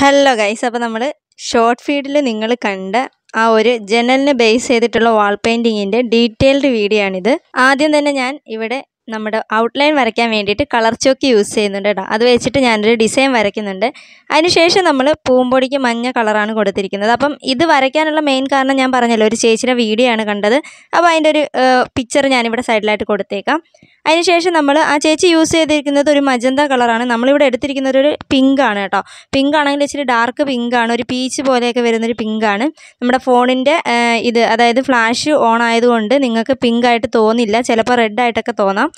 Hello guys അപ്പോൾ നമ്മൾ short ഫീഡിൽ നിങ്ങൾ കണ്ട ആ ഒരു ജനലിനെ ബേസ് ചെയ്തിട്ടുള്ള വാൾ പെയിന്റിങ്ങിന്റെ ഡീറ്റെയിൽഡ് വീഡിയോ ആണിത്. ആദ്യം തന്നെ ഞാൻ ഇവിടെ നമ്മുടെ ഔട്ട്ലൈൻ വരയ്ക്കാൻ വേണ്ടിയിട്ട് കളർ ചോക്ക് യൂസ് ചെയ്യുന്നുണ്ട് കേട്ടോ. അത് വെച്ചിട്ട് ഞാനൊരു ഡിസൈൻ വരയ്ക്കുന്നുണ്ട്. അതിനുശേഷം നമ്മൾ പൂമ്പൊടിക്ക് മഞ്ഞ കളറാണ് കൊടുത്തിരിക്കുന്നത്. അപ്പം ഇത് വരയ്ക്കാനുള്ള മെയിൻ കാരണം ഞാൻ പറഞ്ഞല്ലോ ഒരു ചേച്ചിയുടെ വീഡിയോ ആണ് കണ്ടത്. അപ്പോൾ അതിന്റെ ഒരു പിക്ചർ ഞാനിവിടെ സൈഡിലായിട്ട് കൊടുത്തേക്കാം. അതിനുശേഷം നമ്മൾ ആ ചേച്ചി യൂസ് ചെയ്തിരിക്കുന്നത് ഒരു മജന്ത കളറാണ് നമ്മളിവിടെ എടുത്തിരിക്കുന്നത് ഒരു പിങ്ക് ആണ് കേട്ടോ. പിങ്ക് ആണെങ്കിൽ ഇച്ചിരി ഡാർക്ക് പിങ്ക് ആണ്. ഒരു പീച്ച് പോലെയൊക്കെ വരുന്നൊരു പിങ്ക് ആണ്. നമ്മുടെ ഫോണിന്റെ ഇത് അതായത് ഫ്ലാഷ് ഓൺ ആയതുകൊണ്ട് നിങ്ങൾക്ക് പിങ്ക് ആയിട്ട് തോന്നില്ല. ചിലപ്പോൾ റെഡ് ആയിട്ടൊക്കെ തോന്നാം.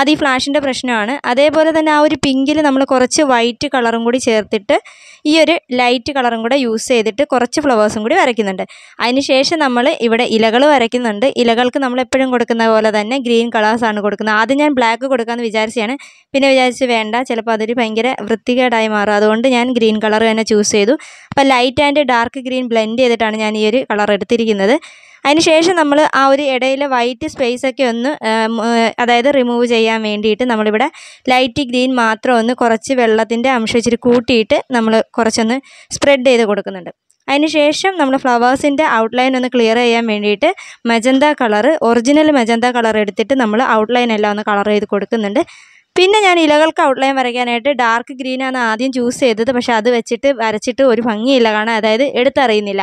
അത് ഈ ഫ്ലാഷിന്റെ പ്രശ്നമാണ്. അതേപോലെ തന്നെ ആ ഒരു പിങ്കിൽ നമ്മൾ കുറച്ച് വൈറ്റ് കളറും കൂടി ചേർത്തിട്ട് ഈ ഒരു ലൈറ്റ് കളറും കൂടെ യൂസ് ചെയ്തിട്ട് കുറച്ച് ഫ്ലവേഴ്സും കൂടി വരയ്ക്കുന്നുണ്ട്. അതിനുശേഷം നമ്മൾ ഇവിടെ ഇലകൾ വരയ്ക്കുന്നുണ്ട്. ഇലകൾക്ക് നമ്മൾ എപ്പോഴും കൊടുക്കുന്ന പോലെ തന്നെ ഗ്രീൻ കളേഴ്സാണ് കൊടുക്കുന്നത്. ആദ്യം ഞാൻ ബ്ലാക്ക് കൊടുക്കാമെന്ന് വിചാരിച്ചാണ് പിന്നെ വിചാരിച്ച് വേണ്ട ചിലപ്പോൾ അതൊരു ഭയങ്കര വൃത്തികേടായി മാറും. അതുകൊണ്ട് ഞാൻ ഗ്രീൻ കളർ തന്നെ ചൂസ് ചെയ്തു. അപ്പോൾ light and dark green blend ചെയ്തിട്ടാണ് ഞാൻ ഈ ഒരു കളർ എടുത്തിരിക്കുന്നത്. അതിനുശേഷം നമ്മൾ ആ ഒരു ഇടയിലെ വൈറ്റ് സ്പേസ് ഒക്കെ ഒന്ന് അതായത് റിമൂവ് ചെയ്യാൻ വേണ്ടിയിട്ട് നമ്മളിവിടെ ലൈറ്റ് ഗ്രീൻ മാത്രം ഒന്ന് കുറച്ച് വെള്ളത്തിന്റെ അംശം ഇച്ചിരി കൂട്ടിയിട്ട് നമ്മൾ കുറച്ചൊന്ന് സ്പ്രെഡ് ചെയ്ത് കൊടുക്കുന്നുണ്ട്. അതിനുശേഷം നമ്മൾ ഫ്ലവേഴ്സിന്റെ ഔട്ട്ലൈൻ ഒന്ന് ക്ലിയർ ചെയ്യാൻ വേണ്ടിയിട്ട് magenta colour original magenta colour എടുത്തിട്ട് നമ്മൾ ഔട്ട്ലൈൻ എല്ലാം ഒന്ന് കളർ ചെയ്ത് കൊടുക്കുന്നുണ്ട്. പിന്നെ ഞാൻ ഇലകൾക്ക് ഔട്ട്ലൈൻ വരയ്ക്കാനായിട്ട് ഡാർക്ക് ഗ്രീനാണ് ആദ്യം ചൂസ് ചെയ്തത്. പക്ഷേ അത് വെച്ചിട്ട് വരച്ചിട്ട് ഒരു ഭംഗിയില്ല കാണാൻ. അതായത് എടുത്തറിയുന്നില്ല.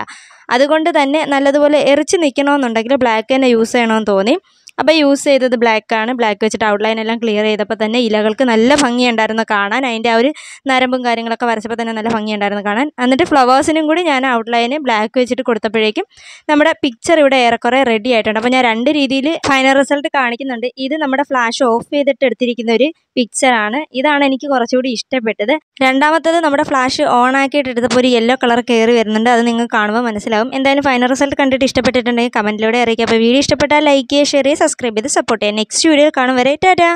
അതുകൊണ്ട് തന്നെ നല്ലതുപോലെ എറിച്ച് നിൽക്കണമെന്നുണ്ടെങ്കിൽ ബ്ലാക്ക് തന്നെ യൂസ് ചെയ്യണമെന്ന് തോന്നി. അപ്പോൾ യൂസ് ചെയ്തത് ബ്ലാക്ക് ആണ്. ബ്ലാക്ക് വെച്ചിട്ട് ഔട്ട്ലൈൻ എല്ലാം ക്ലിയർ ചെയ്തപ്പോൾ തന്നെ ഇലകൾക്ക് നല്ല ഭംഗിയുണ്ടായിരുന്നു കാണാൻ. അതിന്റെ ആ ഒരു നരമ്പും കാര്യങ്ങളൊക്കെ വരച്ചപ്പോൾ തന്നെ നല്ല ഭംഗിയുണ്ടായിരുന്നു കാണാൻ. എന്നിട്ട് ഫ്ലവേഴ്സിനും കൂടി ഞാൻ ഔട്ട്ലൈന് ബ്ലാക്ക് വെച്ചിട്ട് കൊടുത്തപ്പോഴേക്കും നമ്മുടെ പിക്ചർ ഇവിടെ ഏറെക്കുറെ റെഡി ആയിട്ടുണ്ട്. അപ്പോൾ ഞാൻ രണ്ട് രീതിയിൽ ഫൈനൽ റിസൾട്ട് കാണിക്കുന്നുണ്ട്. ഇത് നമ്മുടെ ഫ്ലാഷ് ഓഫ് ചെയ്തിട്ട് എടുത്തിരിക്കുന്ന ഒരു പിക്ചറാണ് ഇതാണ് എനിക്ക് കുറച്ചുകൂടി ഇഷ്ടപ്പെട്ടത്. രണ്ടാമത്തത് നമ്മുടെ ഫ്ലാഷ് ഓൺ ആക്കിയിട്ട് എടുത്തപ്പോൾ ഒരു യെല്ലോ കളർ കയറി വരുന്നുണ്ട്. അത് നിങ്ങൾക്ക് കാണുമ്പോൾ മനസ്സിലാവും. എന്തായാലും ഫൈനൽ റിസൾട്ട് കണ്ടിട്ട് ഇഷ്ടപ്പെട്ടിട്ടുണ്ടെങ്കിൽ കമന്റിലൂടെ അറിയിക്കുക. അപ്പോൾ വീഡിയോ ഇഷ്ടപ്പെട്ടാൽ ലൈക്ക് ചെയ്യുക ഷെയർ ചെയ്യുക സബ്സ്ക്രൈബ് ചെയ്ത് സപ്പോർട്ട് ചെയ്യാം നെക്സ്റ്റ് വീഡിയോയിൽ കാണും വരെ. ടാറ്റാ